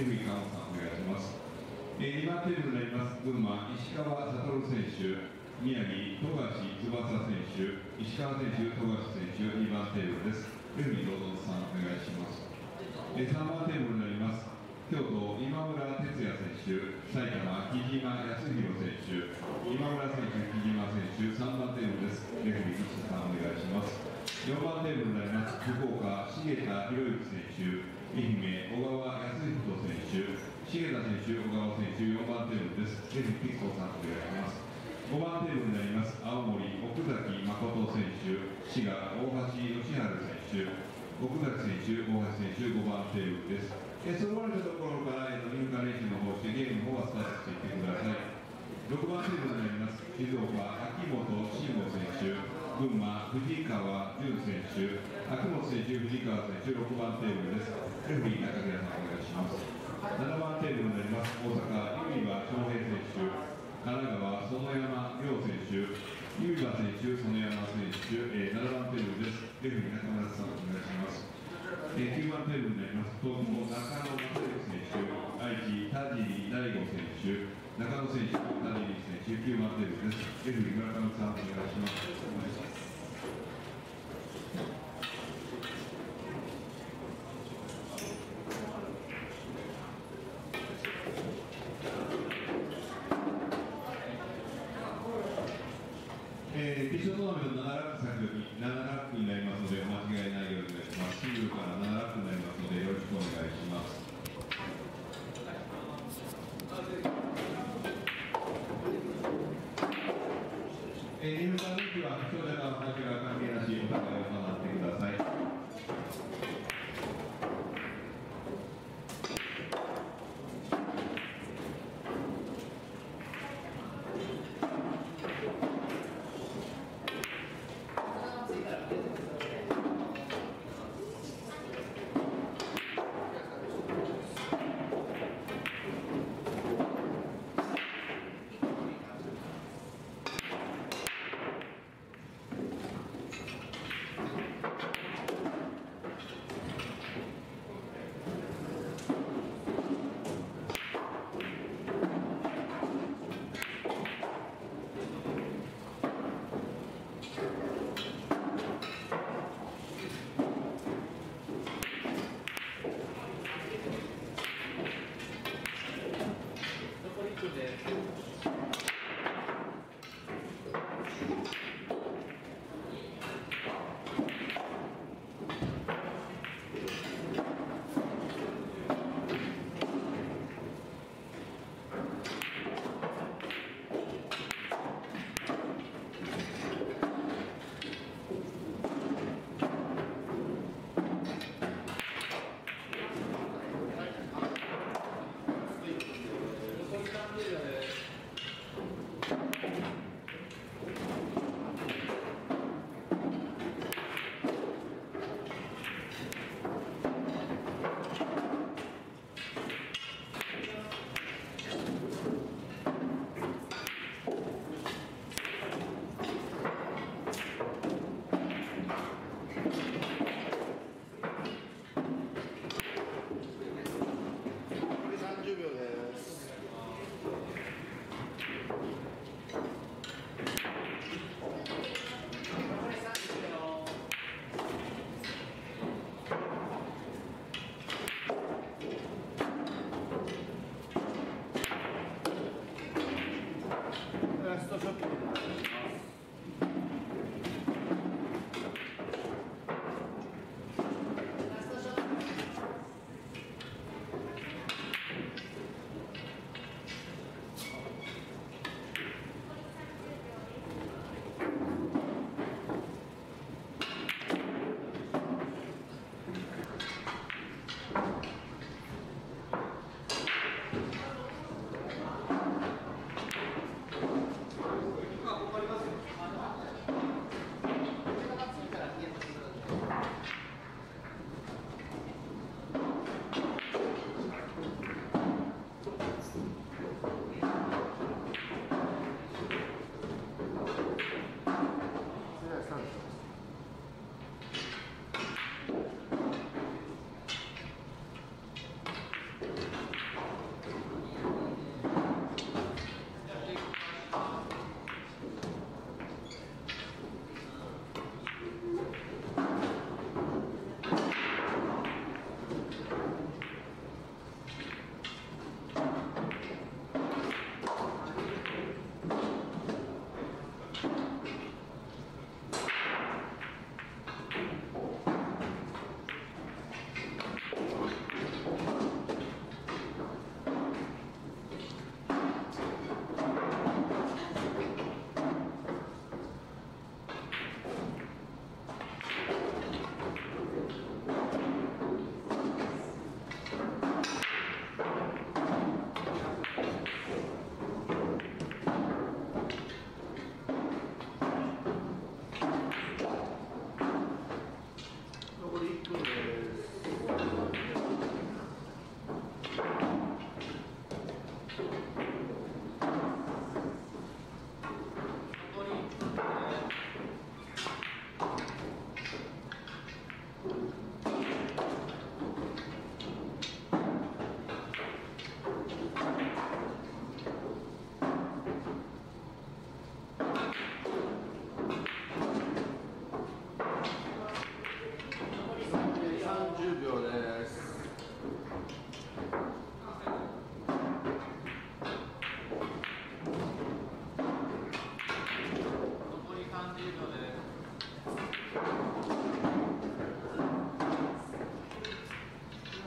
エミカンさんお願いします。えー、2番テーブルになります群馬石川悟選手宮城富樫翼選手石川選手富樫選手2番テーブルですレフリー堂々さんお願いします、えー、3番テーブルになります。京都今村哲也選手埼玉木島康弘選手今村選手木島選手3番テーブルです。レフリー岸田さんお願いします。4番テーブルになります。福岡重田博之選手愛媛小川康彦選手重田選手小川選手4番テーブルですレフリーピッコさんお願いします5番テーブルになります青森奥崎誠選手滋賀大橋義治選手奥崎選手大橋選手5番テーブルですえそのまれたところから、えー、入荷練習の方してゲームの方はスタートしていってください6番テーブルになります静岡秋元慎吾選手群馬藤川淳選手秋元選手藤川選手6番テーブルですレフリー中寺さんお願いします7番テーブルになります大阪由岩翔平選手神奈川園山亮選手由岩選手園山選手、えー、7番テーブルですレフリー中村さんお願いしますえー、9番テーブルになります東京中野正之選手愛知田尻大吾選手中野選手田尻選手9番テーブルですレフリー村上さんお願いします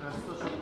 ラス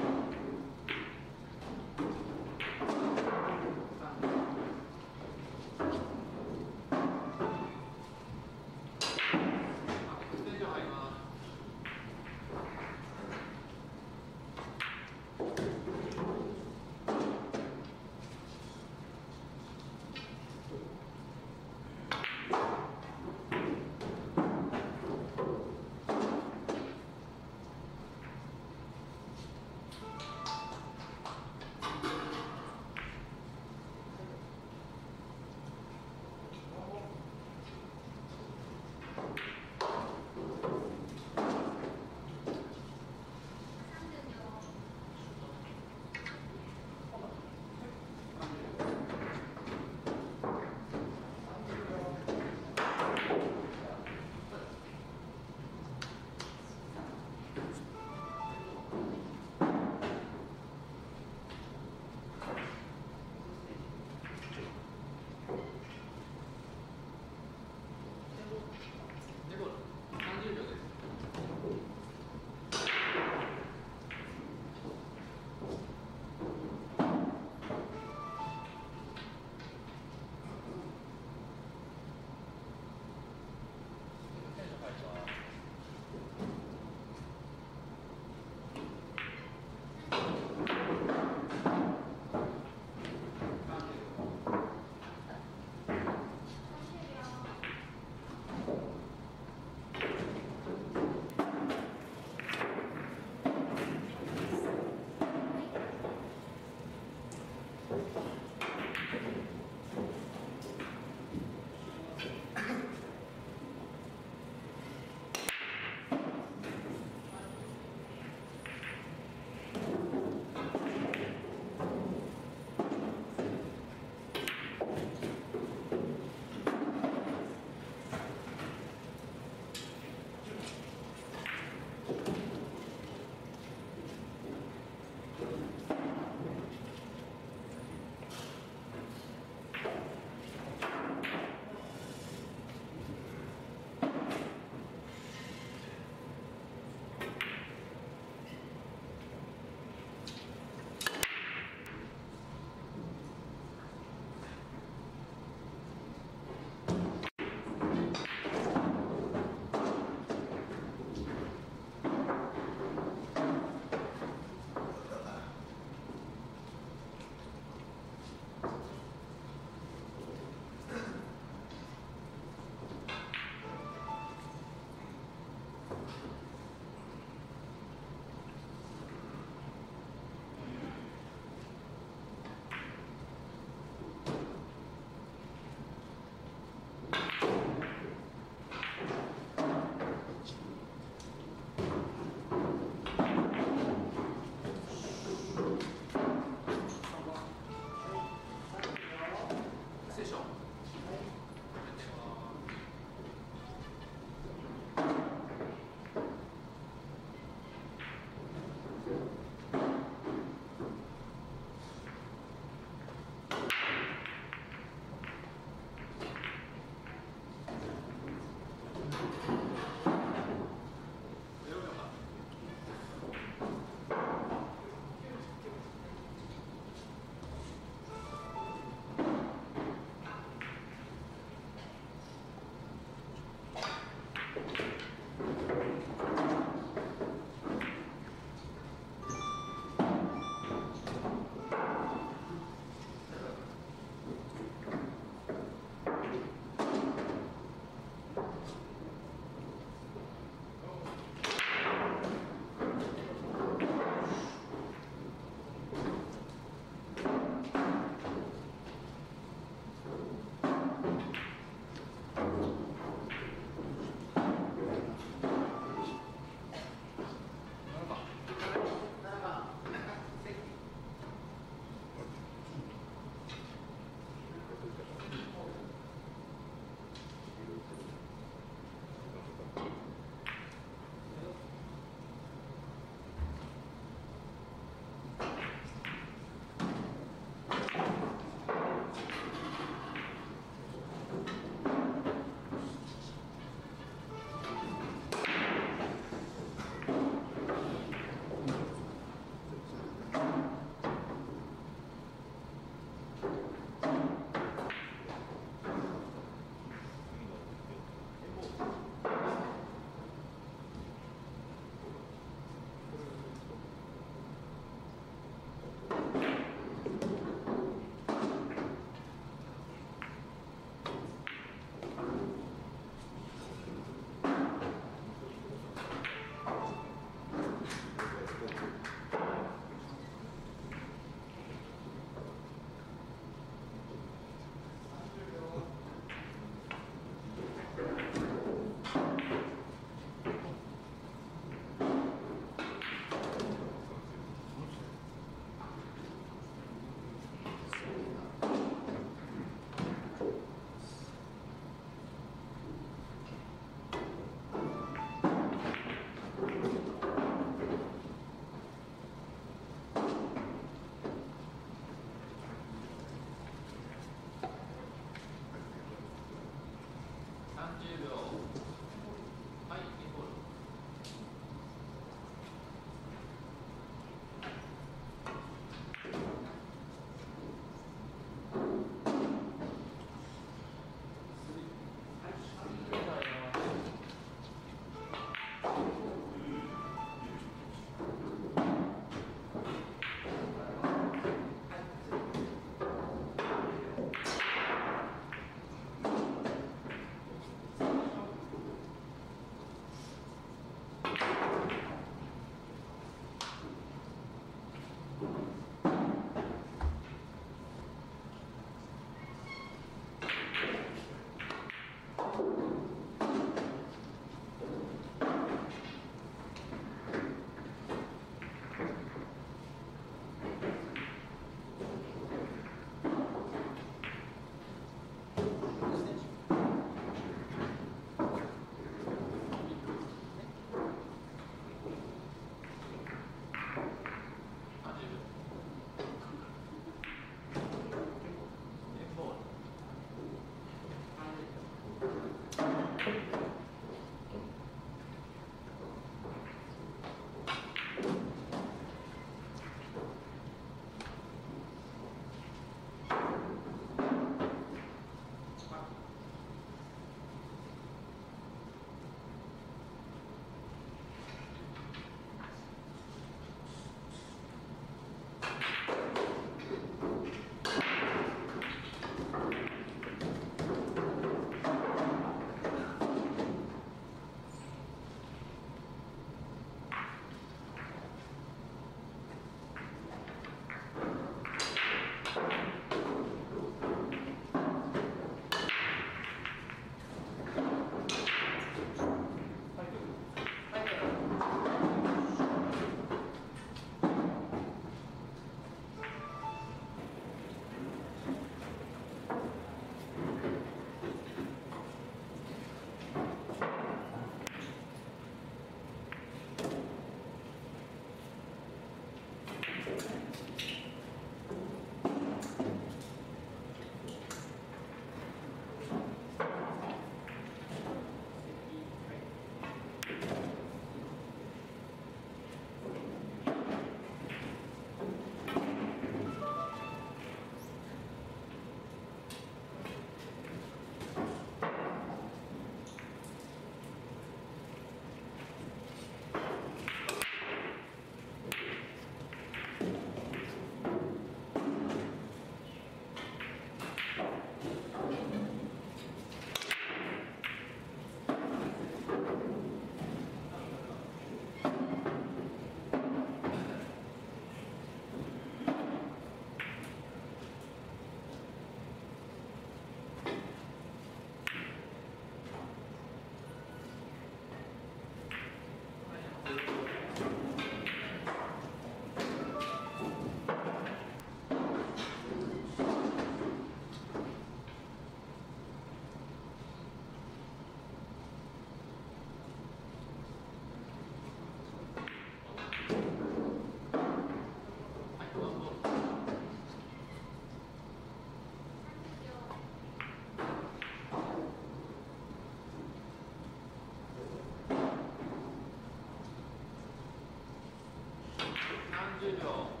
안 되죠.